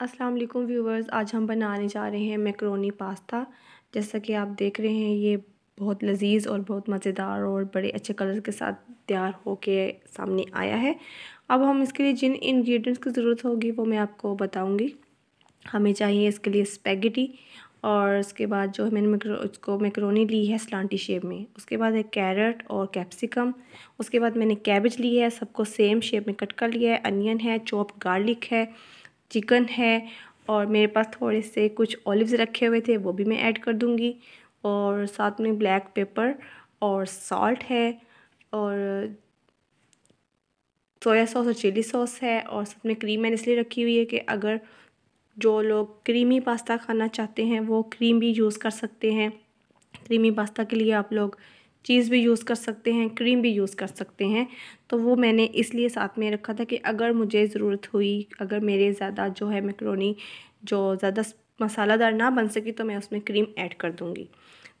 अस्सलाम वालेकुम व्यूवर्स, आज हम बनाने जा रहे हैं मैक्रोनी पास्ता। जैसा कि आप देख रहे हैं, ये बहुत लजीज और बहुत मज़ेदार और बड़े अच्छे कलर के साथ तैयार होके सामने आया है। अब हम इसके लिए जिन इंग्रेडिएंट्स की ज़रूरत होगी, वो मैं आपको बताऊँगी। हमें चाहिए इसके लिए स्पेगेटी और उसके बाद जो मैंने मैक्रो उसको मैक्रोनी ली है स्लांटी शेप में। उसके बाद एक कैरेट और कैप्सिकम उसके बाद मैंने कैबेज ली है, सबको सेम शेप में कट कर लिया है। अनियन है चॉप गार्लिक है चिकन है और मेरे पास थोड़े से कुछ ऑलिव्स रखे हुए थे, वो भी मैं ऐड कर दूँगी। और साथ में ब्लैक पेपर और सॉल्ट है और सोया सॉस और चिली सॉस है और साथ में क्रीम मैंने इसलिए रखी हुई है कि अगर जो लोग क्रीमी पास्ता खाना चाहते हैं, वो क्रीम भी यूज़ कर सकते हैं। क्रीमी पास्ता के लिए आप लोग चीज़ भी यूज़ कर सकते हैं, क्रीम भी यूज़ कर सकते हैं। तो वो मैंने इसलिए साथ में रखा था कि अगर मुझे ज़रूरत हुई, अगर मेरे ज़्यादा जो है मैक्रोनी, जो ज़्यादा मसालादार ना बन सकी तो मैं उसमें क्रीम ऐड कर दूँगी।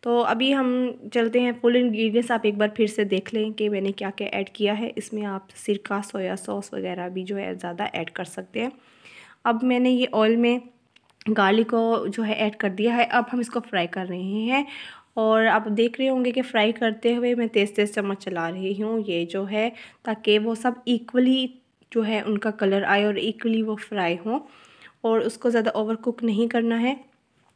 तो अभी हम चलते हैं फुल इंग्रेडिएंट्स, आप एक बार फिर से देख लें कि मैंने क्या क्या ऐड किया है। इसमें आप सिरका, सोया सॉस वगैरह भी जो है ज़्यादा ऐड कर सकते हैं। अब मैंने ये ऑयल में गार्लिक को जो है ऐड कर दिया है। अब हम इसको फ्राई कर रहे हैं। और आप देख रहे होंगे कि फ्राई करते हुए मैं तेज़ तेज़ चम्मच चला रही हूँ, ये जो है, ताकि वो सब इक्वली जो है उनका कलर आए और इक्वली वो फ्राई हों। और उसको ज़्यादा ओवर कुक नहीं करना है,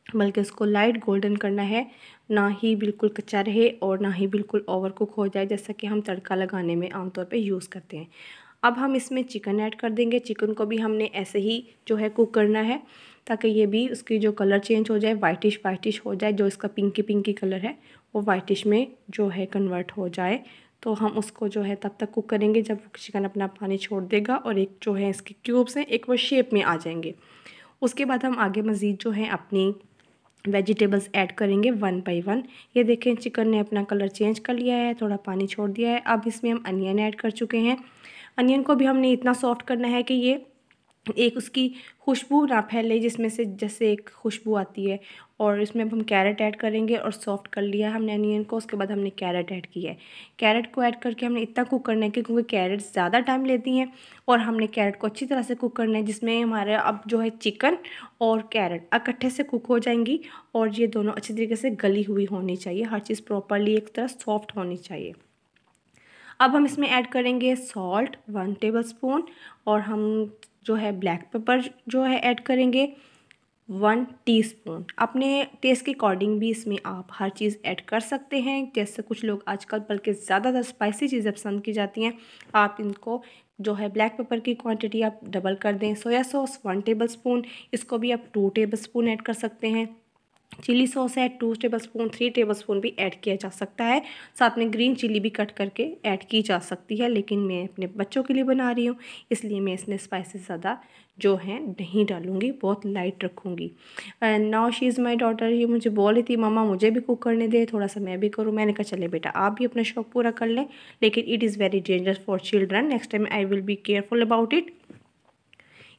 बल्कि उसको लाइट गोल्डन करना है, ना ही बिल्कुल कच्चा रहे और ना ही बिल्कुल ओवर कुक हो जाए, जैसा कि हम तड़का लगाने में आमतौर पे यूज़ करते हैं। अब हम इसमें चिकन ऐड कर देंगे। चिकन को भी हमने ऐसे ही जो है कुक करना है। ताकि ये भी उसकी जो कलर चेंज हो जाए वाइटिश वाइटिश हो जाए, जो इसका पिंकी पिंकी कलर है, वो वाइटिश में जो है कन्वर्ट हो जाए। तो हम उसको जो है तब तक कुक करेंगे जब चिकन अपना पानी छोड़ देगा और एक जो है इसके क्यूब्स हैं, एक वो शेप में आ जाएँगे। उसके बाद हम आगे मज़ीद जो है अपनी वेजिटेबल्स ऐड करेंगे वन बाई वन ये देखें चिकन ने अपना कलर चेंज कर लिया है, थोड़ा पानी छोड़ दिया है। अब इसमें हम अनियन ऐड कर चुके हैं। अनियन को भी हमने इतना सॉफ्ट करना है कि ये एक उसकी खुशबू ना फैले जिसमें से जैसे एक खुशबू आती है। और इसमें अब हम कैरेट ऐड करेंगे और सॉफ्ट कर लिया हमने अनियन को, उसके बाद हमने कैरेट ऐड किया है। कैरेट को ऐड करके हमने इतना कुक करना है कि क्योंकि कैरेट ज़्यादा टाइम लेती हैं और हमने कैरेट को अच्छी तरह से कुक करना है, जिसमें हमारा अब जो है चिकन और कैरेट इकट्ठे से कुक हो जाएँगी और ये दोनों अच्छी तरीके से गली हुई होनी चाहिए, हर चीज़ प्रॉपरली एक तरह सॉफ्ट होनी चाहिए। अब हम इसमें ऐड करेंगे सॉल्ट वन टेबल स्पून और हम जो है ब्लैक पेपर जो है ऐड करेंगे वन टीस्पून अपने टेस्ट के अकॉर्डिंग भी इसमें आप हर चीज़ ऐड कर सकते हैं। जैसे कुछ लोग आजकल बल्कि ज़्यादातर स्पाइसी चीज़ें पसंद की जाती हैं, आप इनको जो है ब्लैक पेपर की क्वांटिटी आप डबल कर दें। Soya sauce one tablespoon इसको भी आप टू टेबल स्पून ऐड कर सकते हैं। चिली सॉस है two tablespoon three tablespoon भी ऐड किया जा सकता है। साथ में ग्रीन चिली भी कट करके ऐड की जा सकती है, लेकिन मैं अपने बच्चों के लिए बना रही हूँ, इसलिए मैं इसमें स्पाइसेस ज़्यादा जो हैं नहीं डालूँगी, बहुत लाइट रखूँगी। Now she is my daughter ये मुझे बोल रही थी मामा मुझे भी कुक करने दे, थोड़ा सा मैं भी करूँ। मैंने कहा, चले बेटा, आप भी अपना शौक पूरा कर लें, लेकिन it is very dangerous for children next time I will be careful about it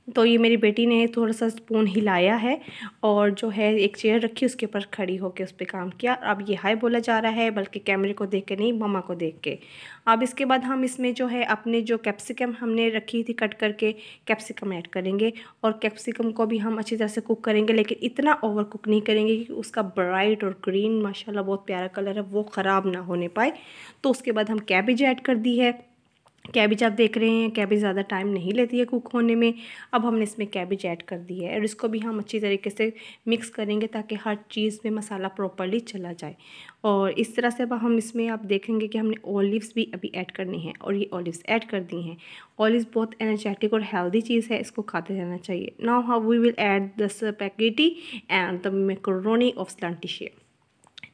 तो ये मेरी बेटी ने थोड़ा सा स्पून हिलाया है और जो है एक चेयर रखी, उसके ऊपर खड़ी होकर उस पर काम किया। अब ये हाई बोला जा रहा है, बल्कि कैमरे को देख के नहीं ममा को देख के। अब इसके बाद हम इसमें जो है अपने जो कैप्सिकम हमने रखी थी कट करके कैप्सिकम ऐड करेंगे और कैप्सिकम को भी हम अच्छी तरह से कुक करेंगे, लेकिन इतना ओवर कुक नहीं करेंगे कि उसका ब्राइट और ग्रीन माशाल्लाह बहुत प्यारा कलर है, वो ख़राब ना होने पाए। तो उसके बाद हम कैबेज ऐड कर दी है। कैबेज आप देख रहे हैं, कैबिज ज़्यादा टाइम नहीं लेती है कुक होने में। अब हमने इसमें कैबिज ऐड कर दी है और इसको भी हम अच्छी तरीके से मिक्स करेंगे ताकि हर चीज़ में मसाला प्रॉपरली चला जाए। और इस तरह से अब हम इसमें आप देखेंगे कि हमने ऑलिव्स भी अभी ऐड करनी है और ये ऑलिव्स ऐड कर दी हैं। ऑलिव्स बहुत एनर्जेटिक और हेल्दी चीज़ है, इसको खाते रहना चाहिए। Now how we will add the पैकेटी and the macaroni of slanty shape.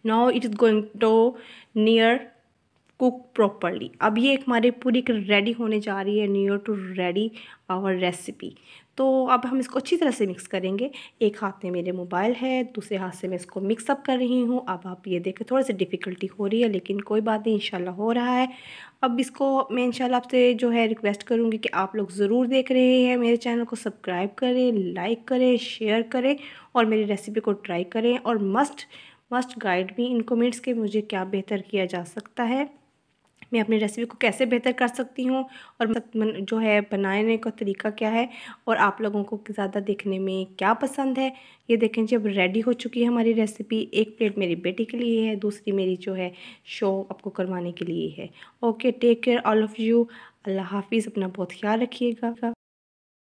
Now it is going to near cook properly अब ये एक हमारे पूरी रेडी होने जा रही है near to ready our recipe तो अब हम इसको अच्छी तरह से मिक्स करेंगे। एक हाथ में मेरे मोबाइल है, दूसरे हाथ से मैं इसको मिक्सअप कर रही हूँ। अब आप ये देखें, थोड़ी सी डिफ़िकल्टी हो रही है, लेकिन कोई बात नहीं इंशाल्लाह हो रहा है। अब इसको मैं इंशाल्लाह आपसे जो है रिक्वेस्ट करूँगी कि आप लोग ज़रूर देख रहे हैं मेरे चैनल को सब्सक्राइब करें लाइक करें शेयर करें और मेरी रेसिपी को ट्राई करें और मस्ट मस्ट गाइड भी इन कमेंट्स के मुझे क्या बेहतर किया जा सकता है। मैं अपनी रेसिपी को कैसे बेहतर कर सकती हूँ? और जो है बनाने का तरीका क्या है? और आप लोगों को ज़्यादा देखने में क्या पसंद है? ये देखें, जब रेडी हो चुकी है हमारी रेसिपी एक प्लेट मेरी बेटी के लिए है, दूसरी मेरी जो है, शो आपको करवाने के लिए है। Okay take care all of you अल्लाह हाफिज़, अपना बहुत ख्याल रखिएगा।